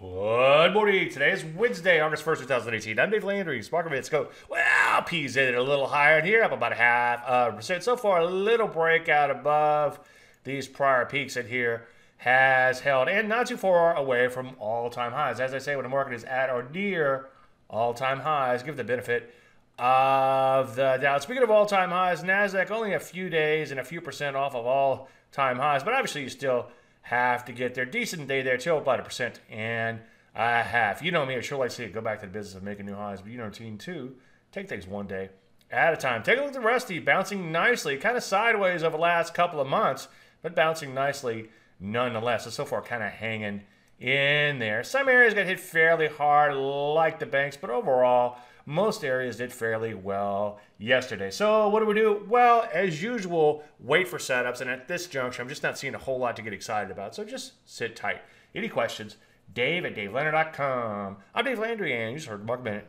Good morning. Today is Wednesday, August 1st, 2018. I'm Dave Landry. Spark Let's go. Well, P's in it a little higher in here, up about a half uh, percent. So far, a little breakout above these prior peaks in here has held and not too far away from all-time highs. As I say, when the market is at or near all-time highs, give the benefit of the doubt. Speaking of all-time highs, NASDAQ only a few days and a few percent off of all-time highs, but obviously you still – have to get their decent day there till about a percent and a half. You know me, I sure like to see it go back to the business of making new highs, but you know, team two, take things one day at a time. Take a look at the Russell, bouncing nicely, kind of sideways over the last couple of months, but bouncing nicely nonetheless. So, so far, kind of hanging in there. Some areas got hit fairly hard, like the banks, but overall, most areas did fairly well yesterday. So what do we do? Well, as usual, wait for setups. And at this juncture, I'm just not seeing a whole lot to get excited about. So just sit tight. Any questions? Dave at DaveLandry.com. I'm Dave Landry, and you just heard Market In A Minute.